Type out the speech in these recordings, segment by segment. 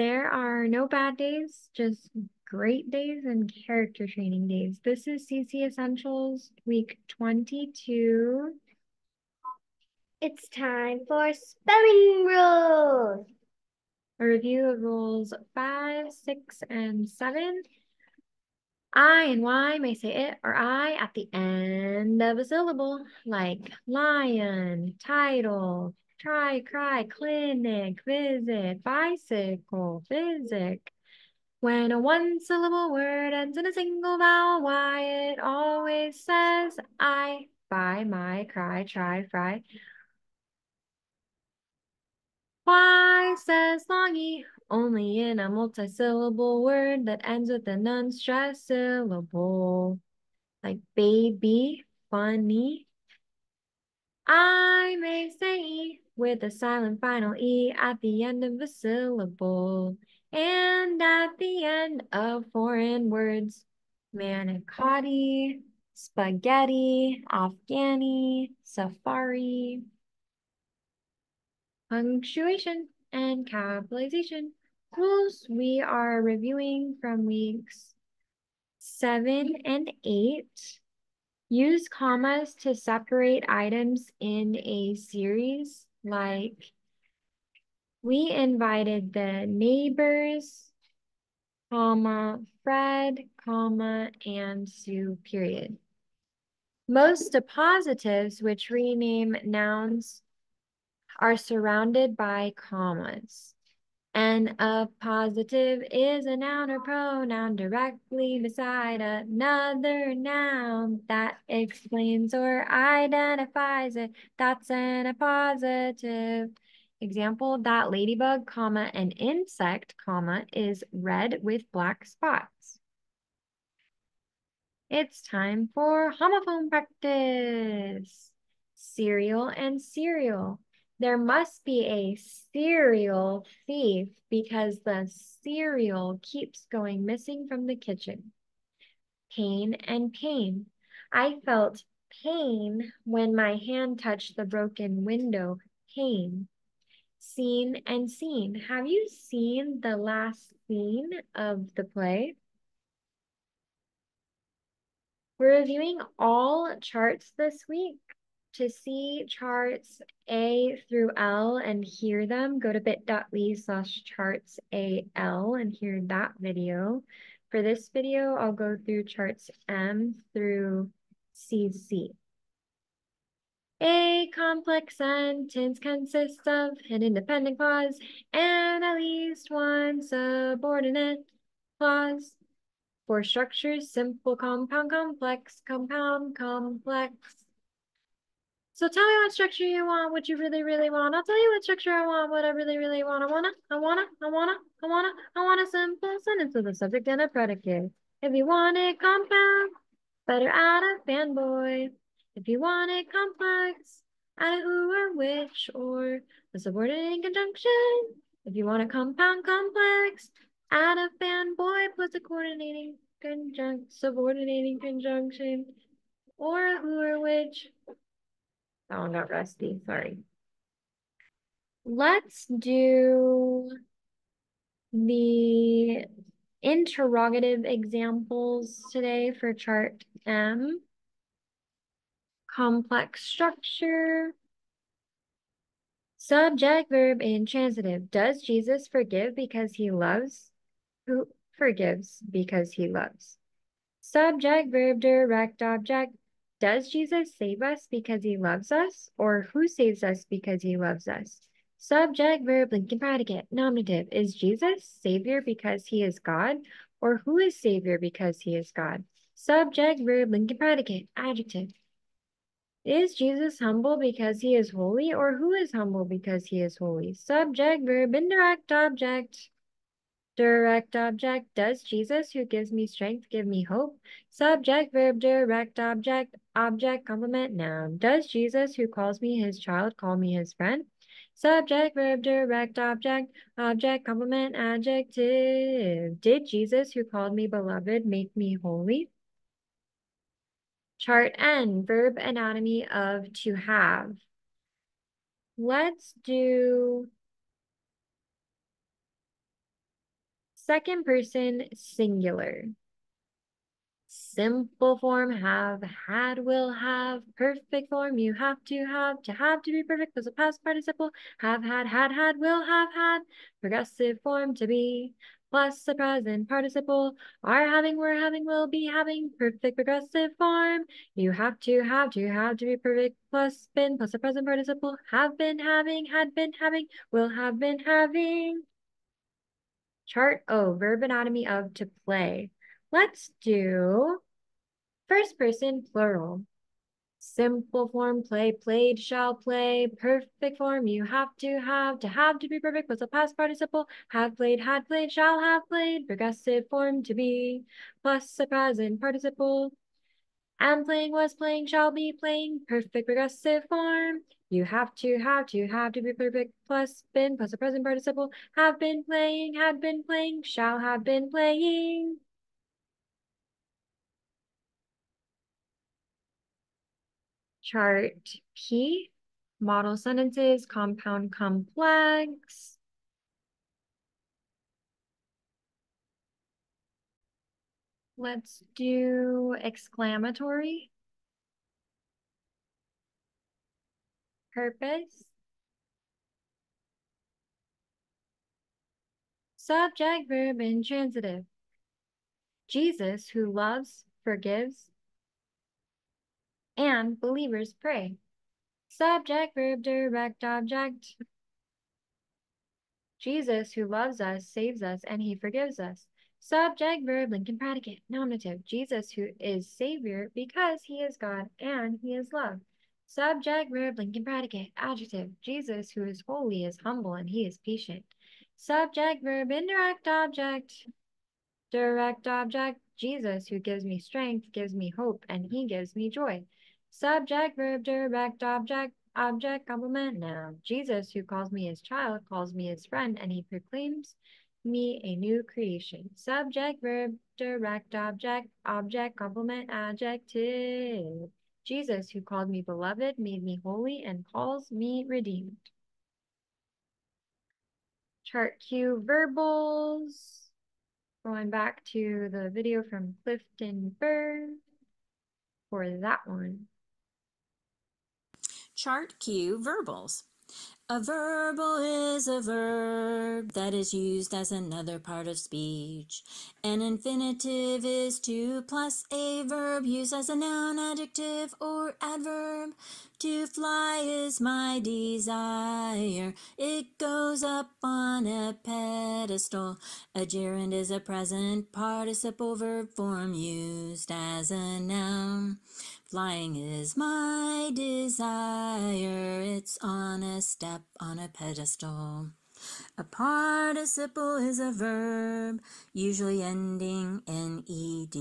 There are no bad days, just great days and character training days. This is CC Essentials week 22. It's time for spelling rules. A review of rules 5, 6, and 7. I and Y may say it or I at the end of a syllable, like lion, title, try, cry, clinic, visit, bicycle, physic. When a one syllable word ends in a single vowel, why it always says I, buy, my, cry, try, fry. Why says longy, only in a multisyllable word that ends with an unstressed syllable. Like baby, funny. I may say with a silent final E at the end of a syllable. And at the end of foreign words, manicotti, spaghetti, Afghani, safari. Punctuation and capitalization rules we are reviewing from weeks seven and eight. Use commas to separate items in a series like we invited the neighbors, comma, Fred, comma, and Sue, period. Most appositives, which rename nouns are surrounded by commas. An appositive is a noun or pronoun directly beside another noun that explains or identifies it. That's an appositive. Example, that ladybug, comma, an insect, comma, is red with black spots. It's time for homophone practice. Cereal and cereal there must be a cereal thief because the cereal keeps going missing from the kitchen. Pain and pain. I felt pain when my hand touched the broken window. Pain. Scene and scene. Have you seen the last scene of the play? We're reviewing all charts this week. To see charts A through L and hear them, go to bit.ly slash charts AL and hear that video. For this video, I'll go through charts M through CC. A complex sentence consists of an independent clause and at least one subordinate clause. For structures, simple, compound, complex, compound, complex. So tell me what structure you want, what you really, really want. I'll tell you what structure I want, what I really, really want. I wanna, I wanna, I wanna, I wanna, I want a simple sentence with a subject and a predicate. If you want it compound, better add a fanboy. If you want it complex, add a who or which or a subordinating conjunction. If you want a compound complex, add a fanboy plus a coordinating conjunct subordinating conjunction or a who or which Oh, that one got rusty, sorry. Let's do the interrogative examples today for chart M. Complex structure. Subject, verb, intransitive. Does Jesus forgive because he loves? Who forgives because he loves? Subject, verb, direct object. Does Jesus save us because he loves us? Or who saves us because he loves us? Subject, verb, linking predicate, nominative. Is Jesus Savior because he is God? Or who is Savior because he is God? Subject, verb, linking predicate, adjective. Is Jesus humble because he is holy? Or who is humble because he is holy? Subject, verb, indirect object. Direct object, does Jesus who gives me strength give me hope? Subject, verb, direct object, object, complement, noun. Does Jesus who calls me his child call me his friend? Subject, verb, direct object, object, complement, adjective. Did Jesus who called me beloved make me holy? Chart N, verb anatomy of to have. Let's do Second person singular. Simple form, have, had, will have. Perfect form, you have to have. To have to be perfect was a past participle. Have, had, had, had, will have had. Progressive form, to be. Plus the present participle. Are having, were having, will be having. Perfect progressive form. You have to have to have to be perfect. Plus been plus the present participle. Have been having, had been having, will have been having. Chart O, verb anatomy of to play. Let's do first person plural. Simple form, play, played, shall play. Perfect form, you have to have. To have to be perfect was a past participle. Have played, had played, shall have played. Progressive form, to be. Plus a present participle. Am playing, was playing, shall be playing. Perfect progressive form. You have to, have to, have to be perfect. Plus been, plus a present participle. Have been playing, had been playing, shall have been playing. Chart P, model sentences, compound complex. Let's do exclamatory. Purpose. Subject, verb, intransitive. Jesus, who loves, forgives, and believers pray. Subject, verb, direct object. Jesus, who loves us, saves us, and he forgives us. Subject, verb, linking predicate, nominative. Jesus, who is Savior because he is God and he is love. Subject, verb, linking predicate, adjective. Jesus, who is holy, is humble, and he is patient. Subject, verb, indirect object. Direct object, Jesus, who gives me strength, gives me hope, and he gives me joy. Subject, verb, direct object, object, complement, noun. Jesus, who calls me his child, calls me his friend, and he proclaims me a new creation. Subject, verb, direct object, object, complement, adjective. Jesus, who called me beloved, made me holy, and calls me redeemed. Chart Q verbals. Going back to the video from Clifton Bird for that one. Chart Q verbals. A verbal is a verb that is used as another part of speech. An infinitive is to plus a verb used as a noun, adjective, or adverb. To fly is my desire. It goes up on a pedestal. A gerund is a present participle verb form used as a noun. Flying is my desire. It's on a step on a pedestal. A participle is a verb, usually ending in ed,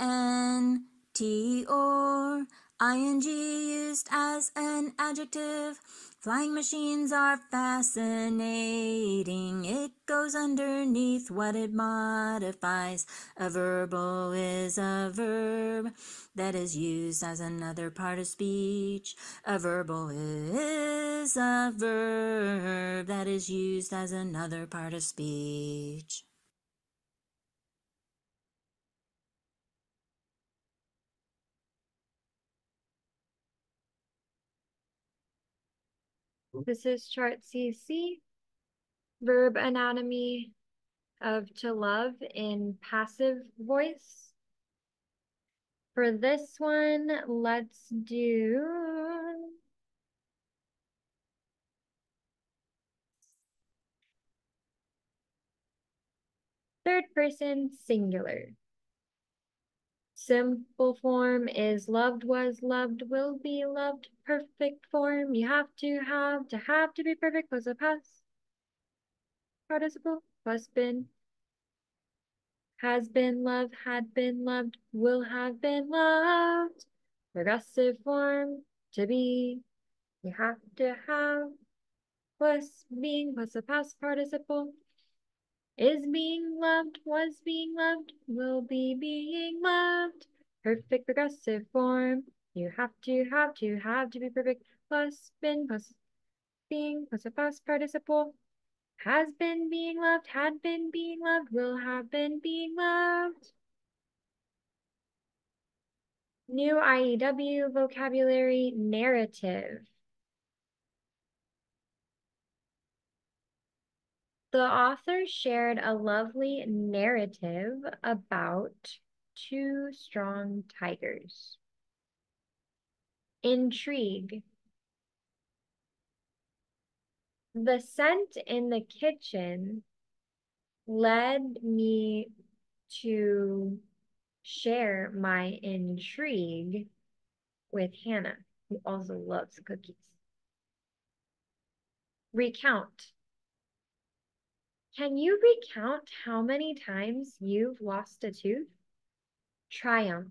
en, t, or ing used as an adjective. Flying machines are fascinating. It goes underneath what it modifies. A verbal is a verb that is used as another part of speech. A verbal is a verb that is used as another part of speech. This is chart CC, verb anatomy of to love in passive voice. For this one, let's do third person singular. Simple form is loved, was loved, will be loved. Perfect form, you have to have, to have to be perfect was a past participle, was been, has been loved, had been loved, will have been loved. Progressive form, to be, you have to have, plus being plus a past participle. Is being loved, was being loved, will be being loved. Perfect progressive form. You have to, have to, have to be perfect. Plus been, plus being, plus a past participle. Has been being loved, had been being loved, will have been being loved. New IEW vocabulary narrative. The author shared a lovely narrative about two strong tigers. Intrigue. The scent in the kitchen led me to share my intrigue with Hannah, who also loves cookies. Recount. Can you recount how many times you've lost a tooth? Triumph.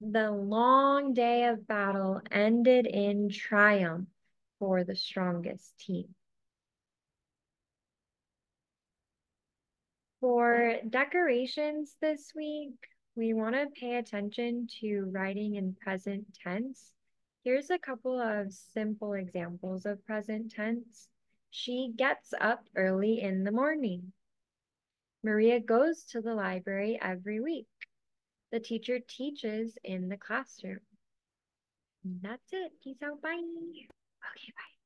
The long day of battle ended in triumph for the strongest team. For decorations this week, we want to pay attention to writing in present tense. Here's a couple of simple examples of present tense. She gets up early in the morning. Maria goes to the library every week. The teacher teaches in the classroom. And that's it. Peace out. Bye. Okay, bye.